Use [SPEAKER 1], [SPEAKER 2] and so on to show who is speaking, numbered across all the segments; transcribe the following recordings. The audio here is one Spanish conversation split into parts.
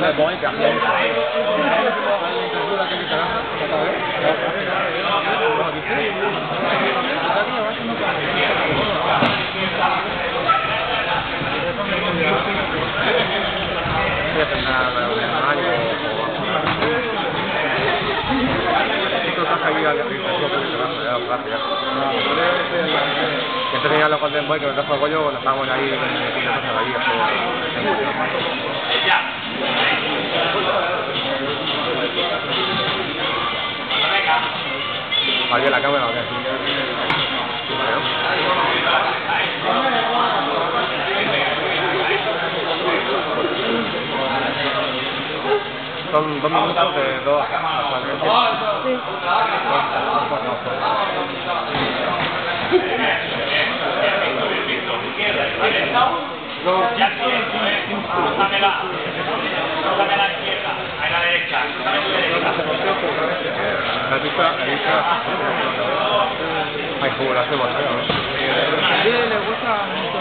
[SPEAKER 1] el eso. Voy tenía los Golden Boy que nos dejó el cuando estábamos ahí metiendo cosas ahí. ¿Alguien la cámara o qué? Son dos minutos de dos
[SPEAKER 2] Ya tienes, Rózame la, rózame la izquierda, a la derecha, rózame la derecha.
[SPEAKER 1] ¿Has visto? ¿Has visto? Ay, como lo hacemos, ¿no?
[SPEAKER 3] Sí, le gusta mucho.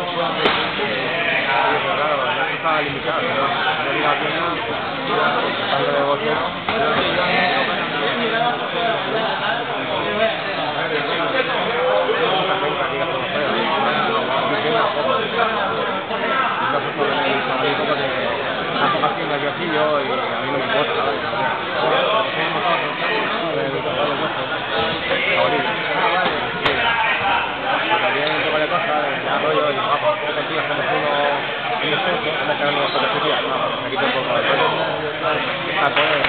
[SPEAKER 1] Claro, no está limitado, y a mí no me importa, uno